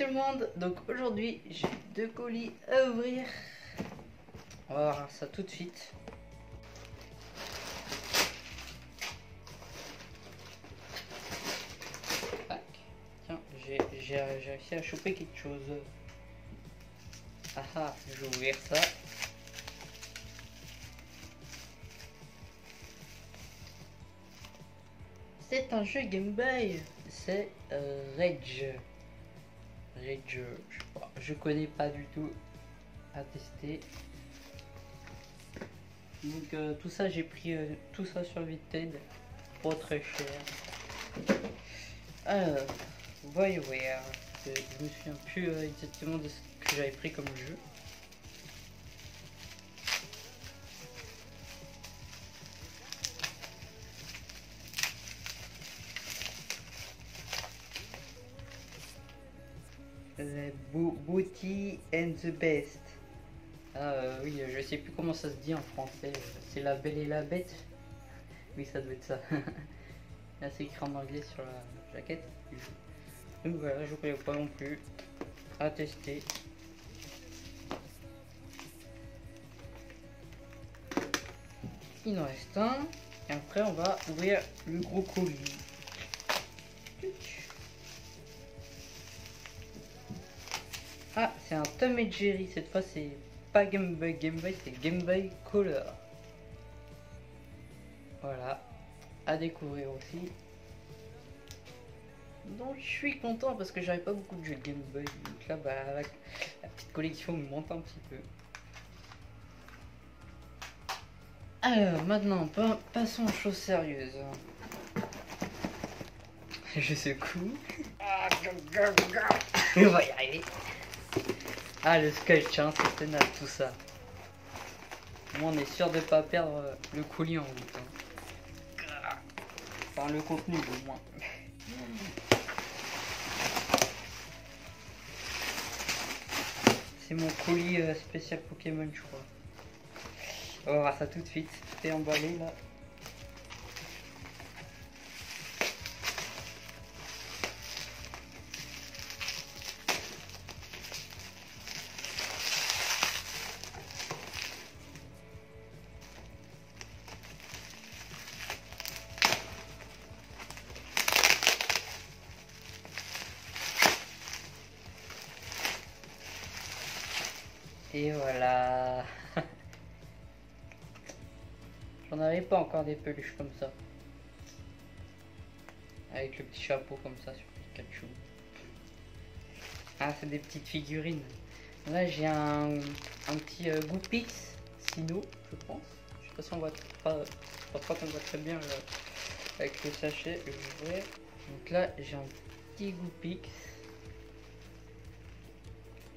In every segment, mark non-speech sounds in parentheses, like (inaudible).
Tout le monde, donc aujourd'hui j'ai deux colis à ouvrir. On va voir ça tout de suite. Tiens, j'ai réussi à choper quelque chose. Ah ah, je vais ouvrir ça. C'est un jeu Game Boy, c'est euh, Rage. Rage, je, je connais pas du tout à tester. Donc euh, tout ça j'ai pris euh, tout ça sur Vinted, pas très cher. Alors, voyons voir. Je me souviens plus exactement de ce que j'avais pris comme jeu. And the Best. Ah euh, oui, je sais plus comment ça se dit en français. C'est la belle et la bête. Oui, ça doit être ça. (laughs) Là, c'est écrit en anglais sur la jaquette. Donc voilà, je ne pas non plus. À tester. Il en reste un. Et après, on va ouvrir le gros colis. Ah, c'est un Tom et Jerry. Cette fois, c'est pas Game Boy Game Boy, c'est Game Boy Color. Voilà. À découvrir aussi. Donc, je suis content parce que j'avais pas beaucoup de jeux de Game Boy. Donc là, bah, la, petite collection me monte un petit peu. Alors, maintenant, passons aux choses sérieuses. (laughs) Je secoue. On va y arriver. Ah, le sketch, hein, c'est tenable tout ça. Moi, on est sûr de pas perdre euh, le colis en route. Hein. Enfin, le contenu, au moins. C'est mon colis euh, spécial Pokémon, je crois. On va voir ça tout de suite. Tout est emballé là. Et voilà. (laughs) J'en avais pas encore des peluches comme ça. Avec le petit chapeau comme ça sur Pikachu. Ah, c'est des petites figurines. Là, j'ai un, petit euh, Goopix Sino, je pense. Je sais pas si on voit pas, je pense pas qu'on voit très bien avec le sachet. Donc là, j'ai un petit Goopix.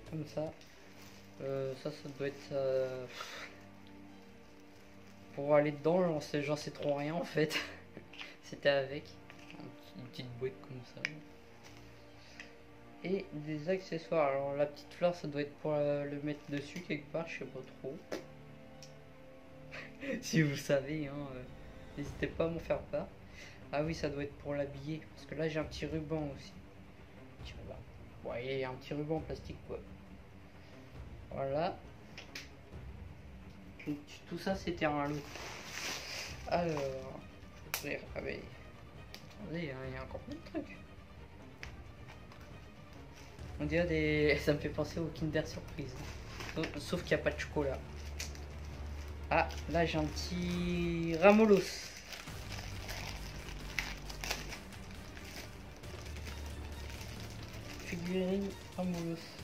Comme ça. Euh, ça, ça doit être... Euh, pour aller dedans, j'en sais, trop rien en fait. (laughs) C'était avec une petite boîte comme ça. Et des accessoires. Alors la petite fleur, ça doit être pour euh, le mettre dessus quelque part, je sais pas trop. (laughs) si vous savez, hein, n'hésitez pas à m'en faire part. Ah oui, ça doit être pour l'habiller. Parce que là, j'ai un petit ruban aussi. Ruban. Ouais, un petit ruban en plastique quoi. Voilà. Tout ça, c'était un lot. Alors, je vais ah Attendez, il y a encore plein de trucs. On dirait des... (laughs) Ça me fait penser au Kinder Surprise. Sauf qu'il n'y a pas de chocolat. Ah, là j'ai un petit Ramolos. Figurine Ramolos.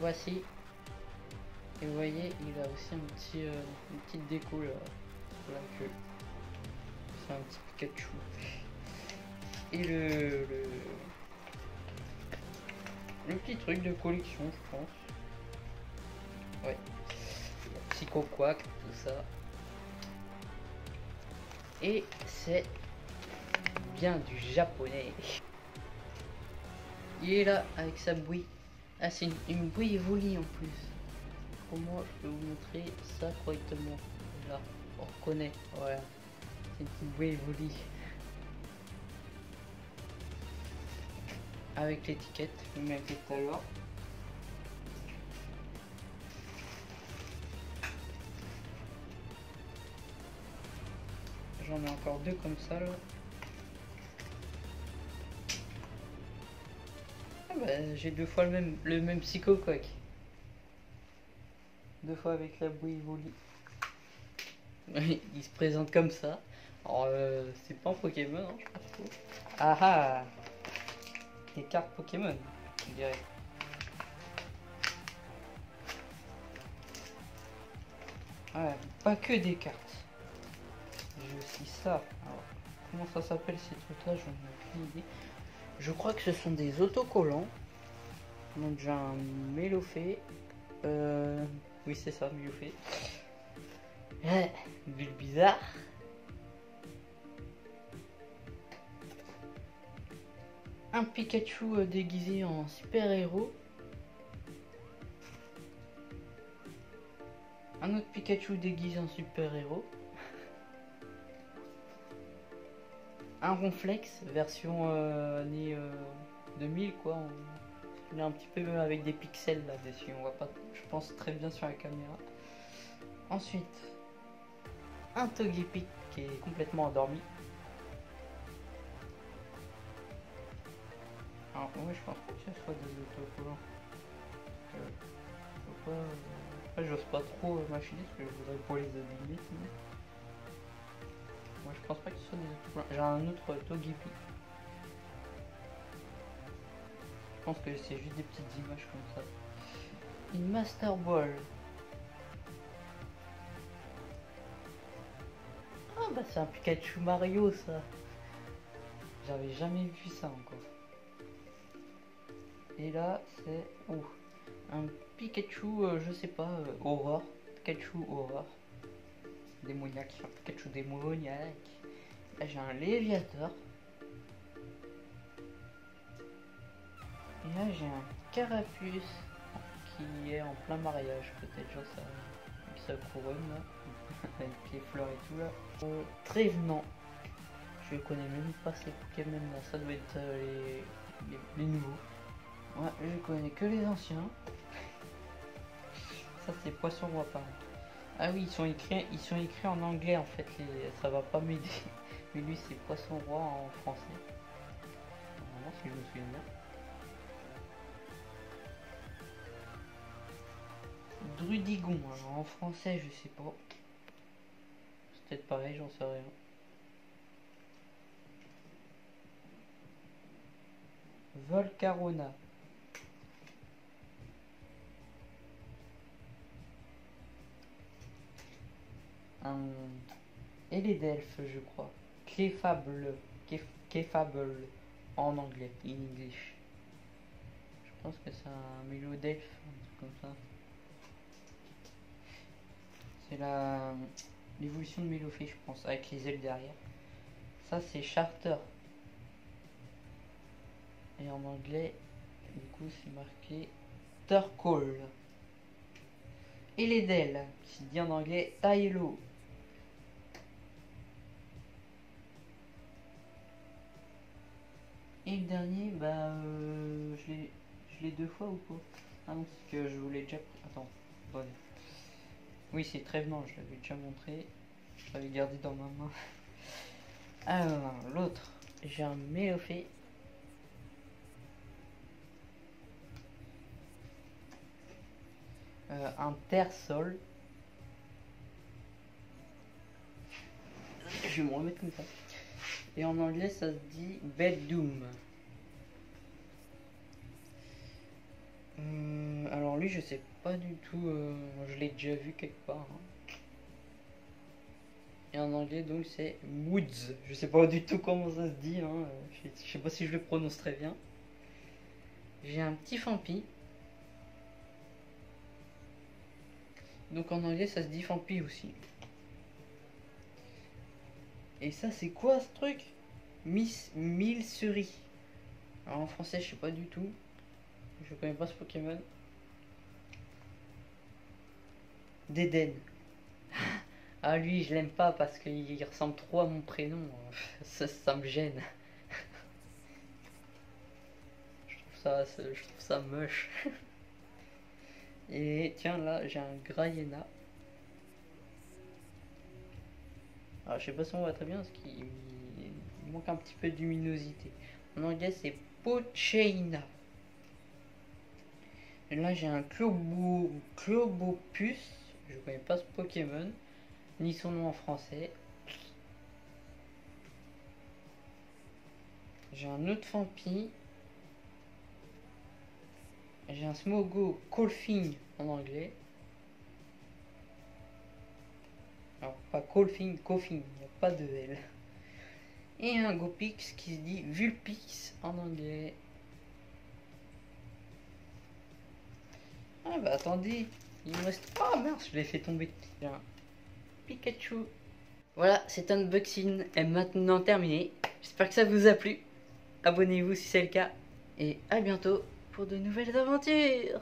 Voici. Et vous voyez, il a aussi un petit, euh, une petite déco là, sur la queue. C'est un petit Pikachu. Et le, le, petit truc de collection, je pense. Ouais. Psycho Quack, tout ça. Et c'est bien du japonais. Il est là avec sa bouille. Ah, c'est une, bouille évolue en plus. Comment je peux vous montrer ça correctement Là, on reconnaît. Voilà. C'est une bouée évolue. Avec l'étiquette, je mets tout à l'heure. J'en ai encore deux comme ça là. J'ai deux fois le même, le même psycho. Deux fois avec la bouille volie. (laughs) Il se présente comme ça. Alors, euh, c'est pas un Pokémon, hein, je pense. Ah ah Des cartes Pokémon, je dirais. Ouais, pas que des cartes. J'ai aussi ça. Alors, comment ça s'appelle ces trucs-là J'en ai aucune idée. Je crois que ce sont des autocollants. Donc j'ai un Mélofé. Euh, oui, c'est ça, Mélofé. Bulle bizarre. Un Pikachu euh, déguisé en super-héros. Un autre Pikachu déguisé en super-héros. Un Ronflex, version euh, année euh, 2000 quoi. Il est un petit peu avec des pixels là-dessus. On voit pas, je pense, très bien sur la caméra. Ensuite, un Togepi qui est complètement endormi. Alors, ouais, je pense pas que ce soit des autocollants. Euh, pas, euh, après, j'ose pas trop euh, machiner parce que je voudrais pas les abîmer. sinon. Moi, je pense pas que ce soit des autocollants. J'ai un autre Togepi. Je pense que c'est juste des petites images comme ça. Une Master Ball. Ah bah c'est un Pikachu Mario ça. J'avais jamais vu ça encore. Et là c'est oh, un Pikachu, euh, je sais pas, euh, Aurore. Pikachu Aurore. Démoniaque, un Pikachu démoniaque. Là j'ai un Léviator. Et là j'ai un Carapuce qui est en plein mariage peut-être, genre ça, sa couronne là, (laughs) avec les fleurs et tout là. Euh, Trévenant, je connais même pas ces Pokémon là, ça doit être euh, les, les, nouveaux. Ouais, je connais que les anciens. (laughs) Ça c'est Poisson Roi par contre. Ah oui, ils sont écrits, ils sont écrits en anglais en fait, ça va pas m'aider. (laughs) Mais lui c'est Poisson Roi en français. Normalement si je me souviens bien. Drudigon, alors en français je sais pas. C'est peut-être pareil, j'en sais rien. Volcarona. Un Eledelph, je crois. Clefable. Kefable en anglais, in English. Je pense que c'est un Mélodelph, un truc comme ça. C'est la l'évolution de Mélofée, je pense, avec les ailes derrière. Ça, c'est Charter. Et en anglais, du coup, c'est marqué Turkle. Et les Dell, qui dit en anglais Tailo. Et le dernier, bah, euh, je l'ai deux fois ou pas? Ah non, c'est que je voulais déjà. Attends. Oui, c'est Trévenant, je l'avais déjà montré. Je l'avais gardé dans ma main. (laughs) Alors, l'autre, j'ai un Mélofée. Euh, un Terre-Sol. Je vais me remettre comme ça. Et en anglais, ça se dit Beddoom. Alors lui, je sais pas du tout. euh, je l'ai déjà vu quelque part. hein. Et en anglais, donc c'est Woods. Je sais pas du tout comment ça se dit. hein, Je sais- pas si je le prononce très bien. J'ai un petit Fampi. Donc en anglais, ça se dit Fampi aussi. Et ça, c'est quoi ce truc? Miss Mille Cerise. Alors en français, je sais pas du tout. Je connais pas ce Pokémon. D'Eden. Ah lui je l'aime pas parce qu'il ressemble trop à mon prénom. Ça, me gêne. je trouve ça, je trouve ça moche. Et tiens là j'ai un Grayena. Alors je sais pas si on voit très bien parce qu'il manque un petit peu de luminosité. En anglais c'est Pocheina. Et là j'ai un Clobo, Clobopus. Je connais pas ce Pokémon. Ni son nom en français. J'ai un autre Fampi. J'ai un Smogo Colfing en anglais. Alors, pas Colfing, Coffing, il n'y a pas de L. Et un Gopix qui se dit Vulpix en anglais. Ah bah attendez, il me reste... Oh merde, je l'ai fait tomber. un Pikachu. Voilà, cet unboxing est maintenant terminé. J'espère que ça vous a plu. Abonnez-vous si c'est le cas. Et à bientôt pour de nouvelles aventures